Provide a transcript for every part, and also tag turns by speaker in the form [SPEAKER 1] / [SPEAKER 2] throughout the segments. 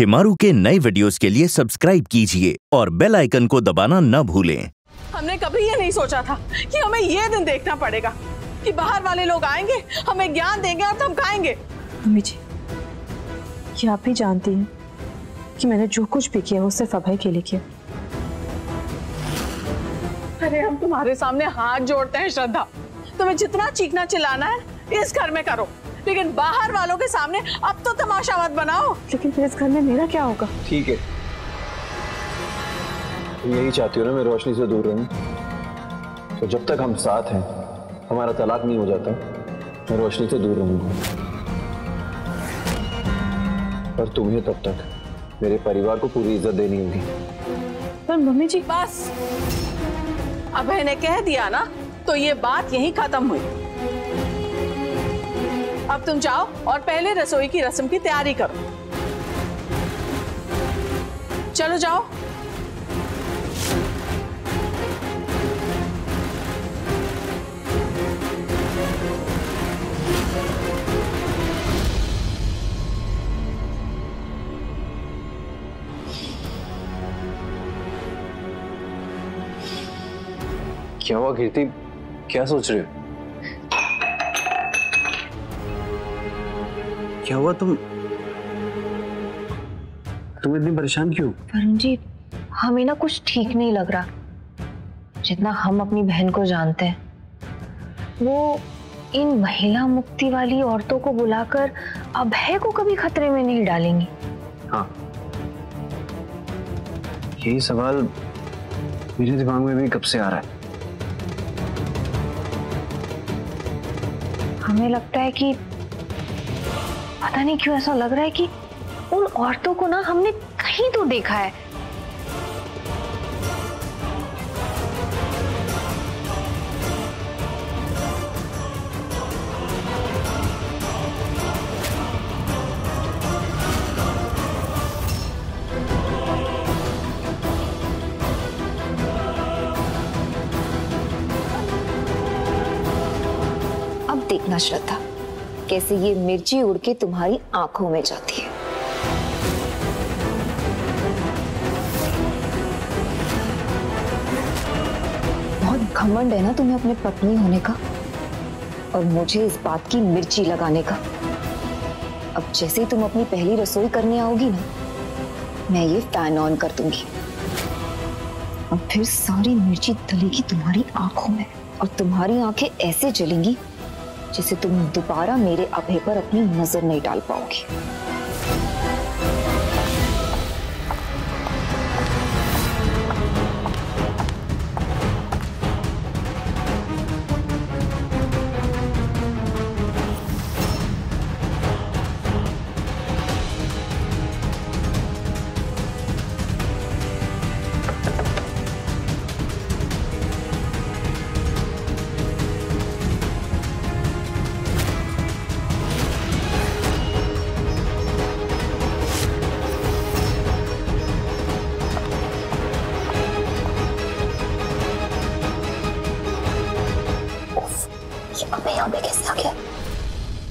[SPEAKER 1] शिमारू के नए वीडियोस के लिए सब्सक्राइब कीजिए और बेल आइकन को दबाना न भूलें।
[SPEAKER 2] हमने कभी ये नहीं सोचा था कि हमें ये दिन देखना पड़ेगा कि बाहर वाले लोग आएँगे, हमें ज्ञान देंगे और धमकाएँगे
[SPEAKER 3] मम्मी जी, ये आप भी जानती हैं कि मैंने जो कुछ भी किया, वो सिर्फ़ अभय के लिए किया।
[SPEAKER 2] अरे, हम तुम्हारे सामने हाथ जोड़ते हैं, श्रद्धा। तुम्हें जितना चीखना चिल्लाना है, इस घर में करो। लेकिन बाहर वालों के सामने अब तो तमाशा मत बनाओ।
[SPEAKER 3] लेकिन फिर इस घर में मेरा क्या होगा?
[SPEAKER 4] ठीक है। तुम यही चाहती हो ना मैं रोशनी से दूर रहूँ? तो जब तक हम साथ हैं हमारा तलाक नहीं हो जाता मैं रोशनी से दूर रहूँगा। पर तुम्हें तब तक मेरे परिवार को पूरी इज़्ज़त देनी होगी।
[SPEAKER 3] पर मम्मी जी
[SPEAKER 2] बस। अभय ने कह दिया ना तो ये बात यहीं खत्म हुई। अब तुम जाओ और पहले रसोई की रस्म की तैयारी करो। चलो जाओ।
[SPEAKER 4] क्या हुआ कीर्ति? क्या सोच रहे हो? क्या हुआ तुम? तुम इतनी परेशान क्यों?
[SPEAKER 5] वरुण जी हमें ना कुछ ठीक नहीं लग रहा। जितना हम अपनी बहन को जानते हैं। वो इन महिला मुक्ति वाली औरतों को बुलाकर अभय को कभी खतरे में नहीं डालेंगी।
[SPEAKER 4] हाँ। यही सवाल मेरे दिमाग में भी कब से आ रहा है?
[SPEAKER 5] हमें लगता है कि पता नहीं क्यों ऐसा लग रहा है कि उन औरतों को ना हमने कहीं तो देखा है। अब देखना, श्रद्धा। कैसे ये मिर्ची उड़ के तुम्हारी आँखों में जाती है। बहुत घमंड है ना तुम्हें अपने पत्नी होने का? और मुझे इस बात की मिर्ची लगाने का। अब जैसे ही तुम अपनी पहली रसोई करने आओगी ना, मैं ये फ़ैन ऑन कर दूँगी। अब फिर सारी मिर्ची दलेगी तुम्हारी आँखों में, और तुम्हारी आँखें ऐसे जलेंगी जिसे तुम दोबारा मेरे अभय पर अपनी नज़र नहीं डाल पाओगी।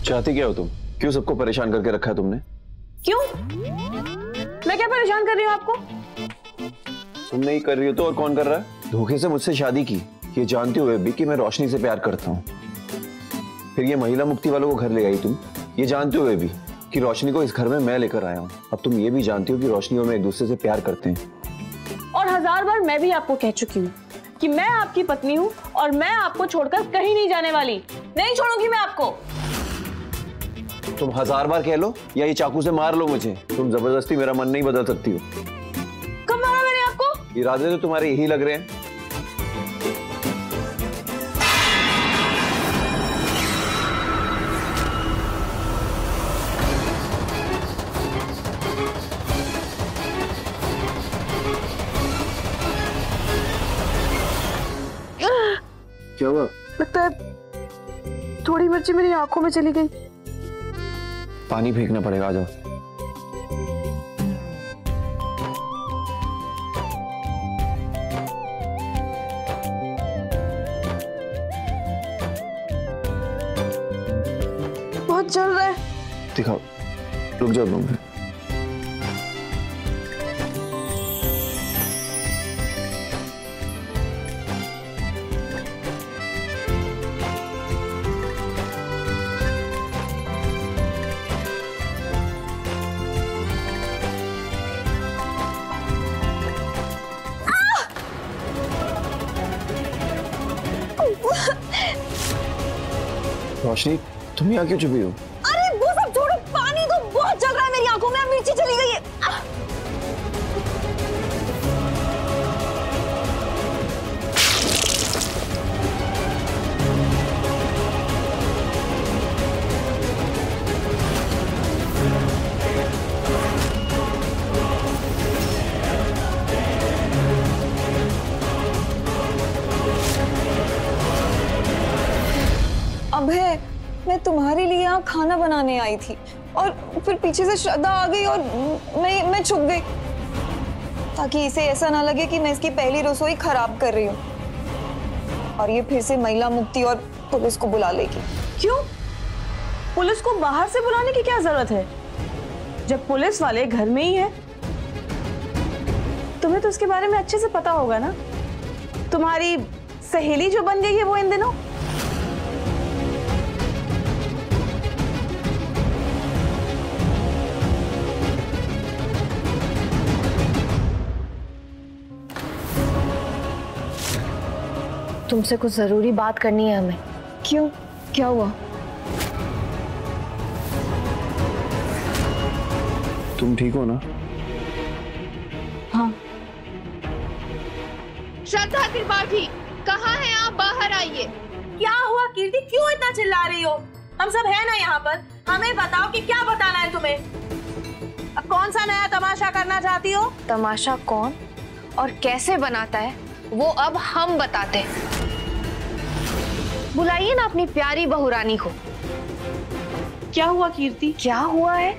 [SPEAKER 4] चाहती क्या हो तुम? क्यों सबको परेशान करके रखा है तुमने?
[SPEAKER 2] क्यों? मैं क्या परेशान कर रही हूँ आपको?
[SPEAKER 4] तुम नहीं कर रही हो तो और कौन कर रहा है? धोखे से मुझसे शादी की। ये जानते हुए भी कि मैं रोशनी से प्यार करता हूँ। फिर ये महिला मुक्ति वालों को घर ले आई तुम? ये जानते हुए भी कि रोशनी को इस घर में मैं लेकर आया हूँ। अब तुम ये भी जानती हो कि रोशनी और मैं एक दूसरे से प्यार करते हैं।
[SPEAKER 3] और हज़ार बार मैं भी आपको कह चुकी हूँ कि मैं आपकी पत्नी हूँ और मैं आपको छोड़कर कहीं नहीं जाने वाली। नहीं छोड़ूँगी मैं आपको।
[SPEAKER 4] तुम हज़ार बार कह लो या ये चाकू से मार लो मुझे। तुम ज़बरदस्ती मेरा मन नहीं बदल सकती हो।
[SPEAKER 3] कब मारा मैंने आपको?
[SPEAKER 4] इरादे तो तुम्हारे यही लग रहे हैं। क्या हुआ?
[SPEAKER 3] लगता है थोड़ी मिर्ची मेरी आँखों में चली गई।
[SPEAKER 4] पानी फेंकना पड़ेगा आ जाओ।
[SPEAKER 3] बहुत जल रहा है।
[SPEAKER 4] दिखाओ रुक जाओ दो रोशनी तुम यहाँ क्यों छुपी हो।
[SPEAKER 2] यहाँ खाना बनाने आई थी। और फिर पीछे से श्रद्धा आ गई और मैं मैं छुप गई। ताकि इसे ऐसा ना लगे कि मैं इसकी पहली रसोई खराब कर रही हूँ। और ये फिर से महिला मुक्ति और पुलिस को बुला लेगी।
[SPEAKER 3] क्यों? पुलिस को बाहर से बुलाने की क्या ज़रूरत है? जब पुलिस वाले घर में ही है। तुम्हें तो उसके बारे में अच्छे से पता होगा ना? तुम्हारी सहेली जो बन गई है वो इन दिनों?
[SPEAKER 2] तुमसे कुछ ज़रूरी बात करनी है हमें। क्यों? क्या हुआ?
[SPEAKER 4] तुम ठीक हो ना? हाँ।
[SPEAKER 6] श्रद्धा त्रिपाठी कहाँ हैं आप? बाहर आइए।
[SPEAKER 3] क्या हुआ कीर्ति? क्यों इतना चिल्ला रही हो? हम सब है ना यहाँ पर। हमें बताओ कि क्या बताना है तुम्हें। अब कौन सा नया तमाशा करना चाहती हो?
[SPEAKER 6] तमाशा कौन? और कैसे बनाता है? वो अब हम बताते हैं। बुलाइए ना अपनी प्यारी बहुरानी को।
[SPEAKER 3] क्या हुआ कीर्ति?
[SPEAKER 6] क्या हुआ है?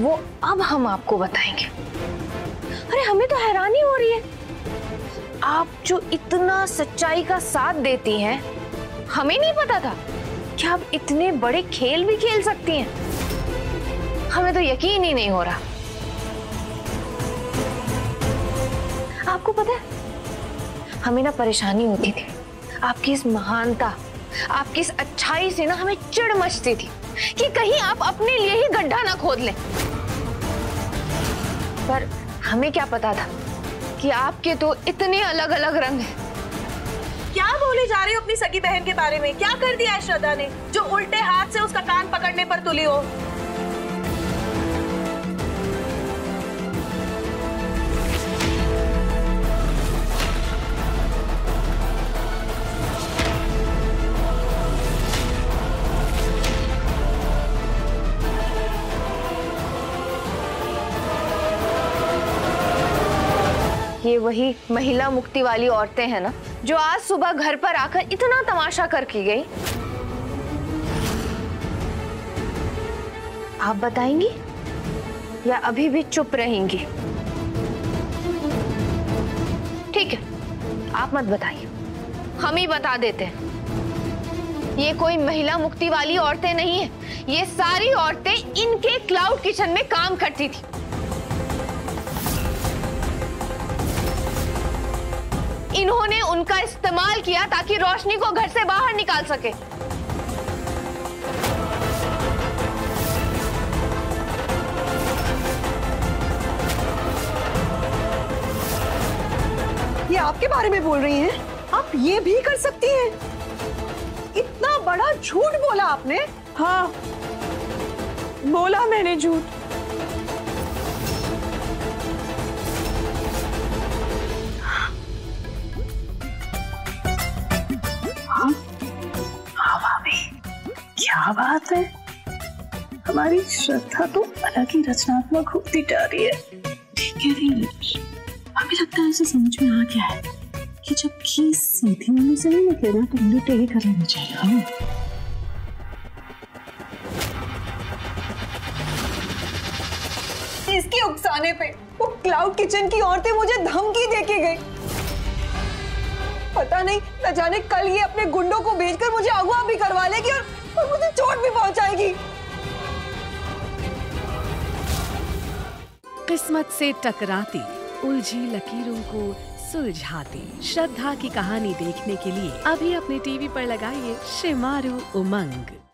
[SPEAKER 6] वो अब हम आपको बताएँगे। अरे हमें तो हैरानी हो रही है। आप जो इतना सच्चाई का साथ देती हैं हमें नहीं पता था कि आप इतने बड़े खेल भी खेल सकती हैं। हमें तो यकीन ही नहीं हो रहा। आपको पता है हमें ना परेशानी होती थी। आपकी इस महानता आपकी इस अच्छाई से ना हमें चिड़ मचती थी कि कहीं आप अपने लिए ही गड्ढा ना खोद लें। पर हमें क्या पता था कि आपके तो इतने अलग अलग रंग हैं।
[SPEAKER 3] क्या बोले जा रही हो अपनी सगी बहन के बारे में? क्या कर दिया है श्रद्धा ने, जो उल्टे हाथ से उसका कान पकड़ने पर तुली हो?
[SPEAKER 6] वही महिला मुक्ति वाली औरतें हैं ना, जो आज सुबह घर पर आकर इतना तमाशा कर की गई। आप बताएँगी? या अभी भी चुप रहेंगी? ठीक है, आप मत बताइए। हम ही बता देते हैं। ये कोई महिला मुक्ति वाली औरतें नहीं है। ये सारी औरतें इनके क्लाउड किचन में काम करती थी। इन्होंने उनका इस्तेमाल किया ताकि रोशनी को घर से बाहर निकाल सके
[SPEAKER 7] ये आपके बारे में बोल रही हैं? आप ये भी कर सकती हैं? इतना बड़ा झूठ बोला आपने
[SPEAKER 3] हाँ बोला मैंने झूठ है। हमारी श्रद्धा तो अलग ही रचनात्मक होती जा रही है। ठीक है रही हमें लगता है इसे समझ में आ गया है कि जब की सीधी होने से नहीं निकले ना तो उल्टे ही कर लेना चाहिए। हाँ।
[SPEAKER 2] इसके उकसाने पे वो क्लाउड किचन की औरतें मुझे धमकी दे के गई। पता नहीं न जाने कल ये अपने गुंडों को भेजकर मुझे अगवा भी करवा
[SPEAKER 8] किस्मत से टकराती, उलझी लकीरों को सुलझाती। श्रद्धा की कहानी देखने के लिए अभी अपने टीवी पर लगाइए शिमारू उमंग।